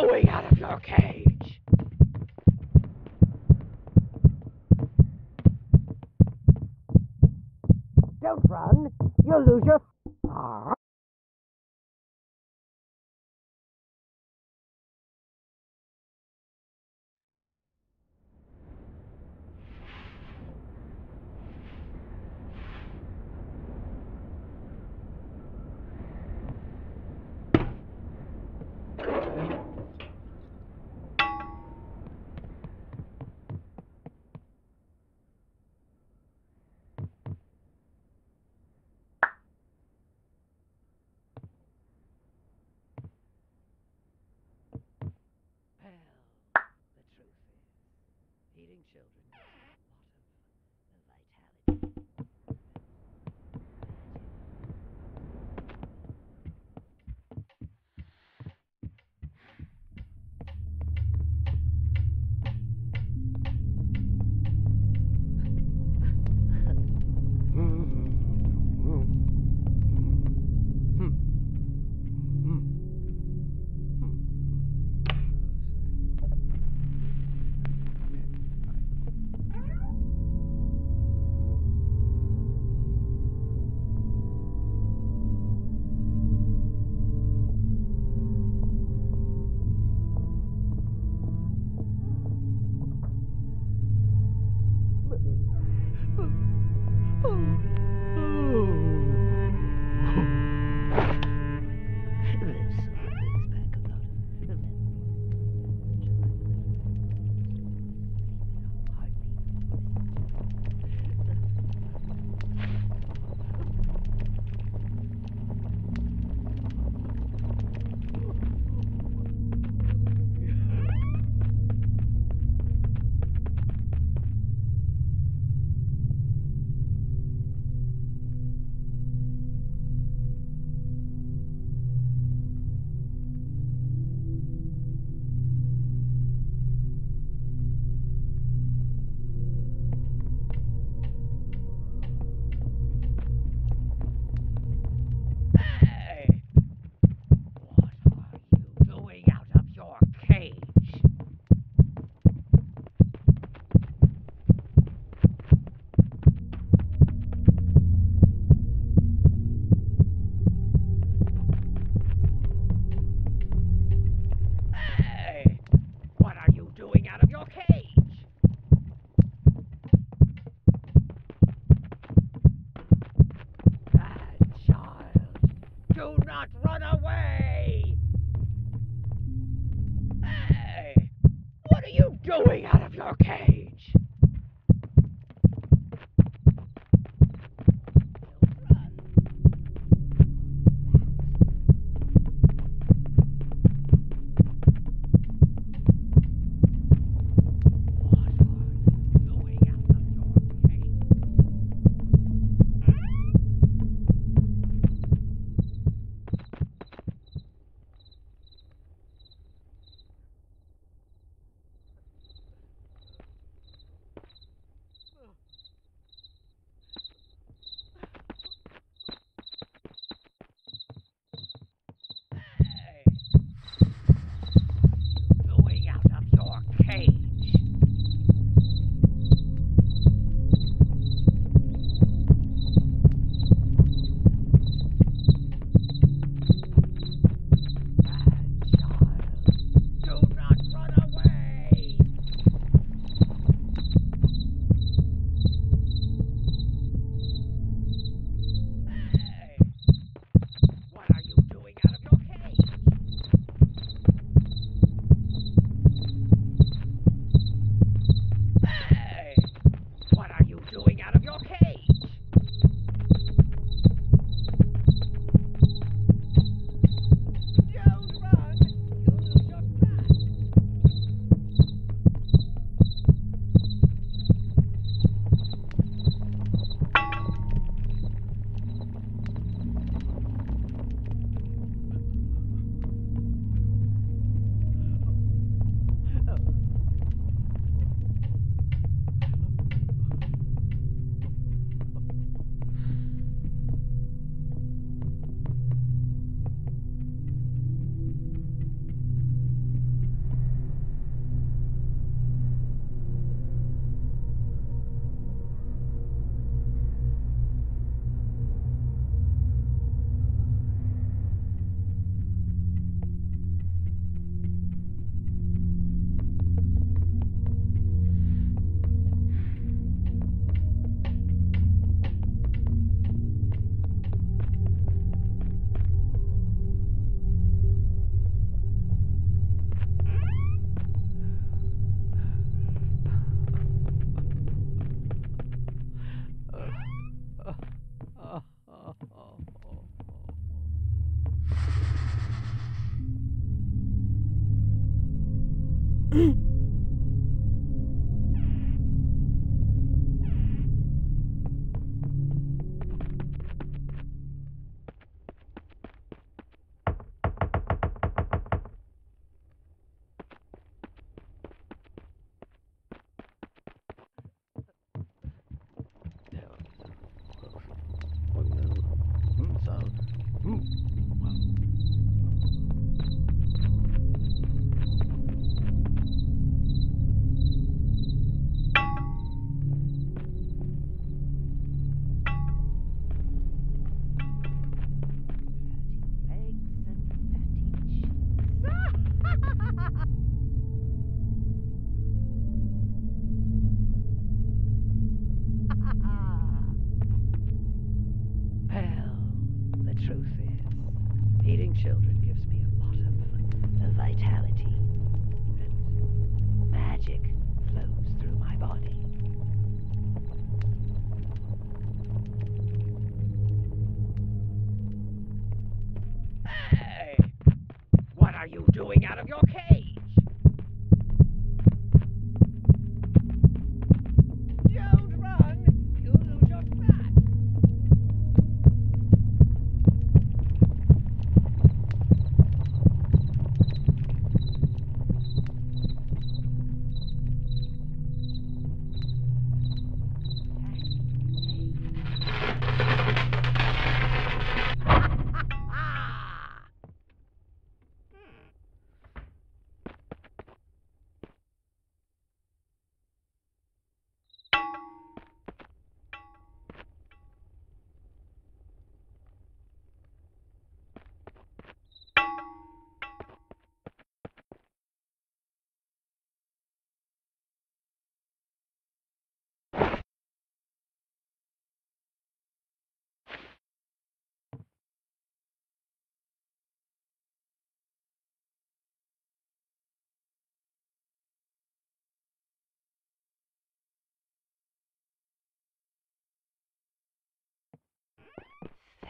going out of your cage. Don't run. You'll lose your... children. mm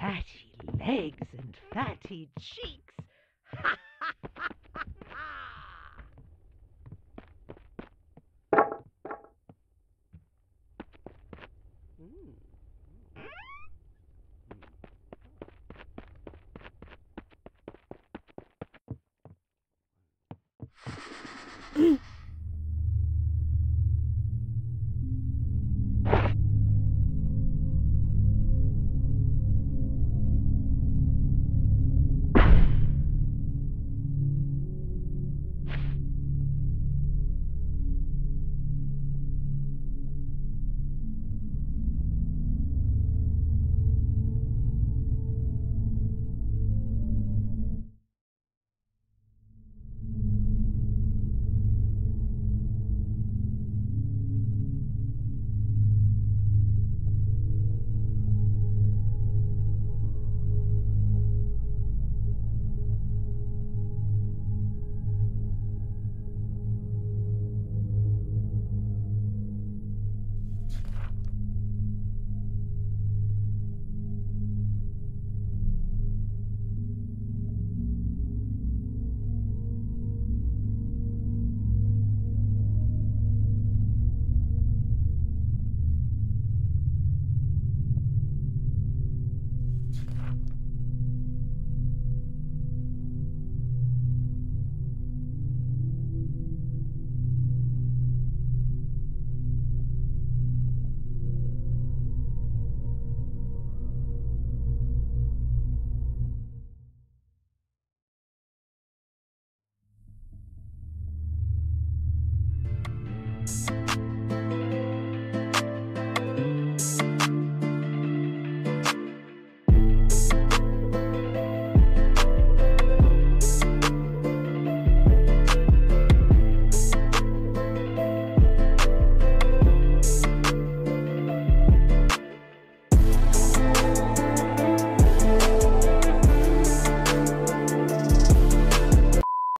Fatty legs and fatty cheeks.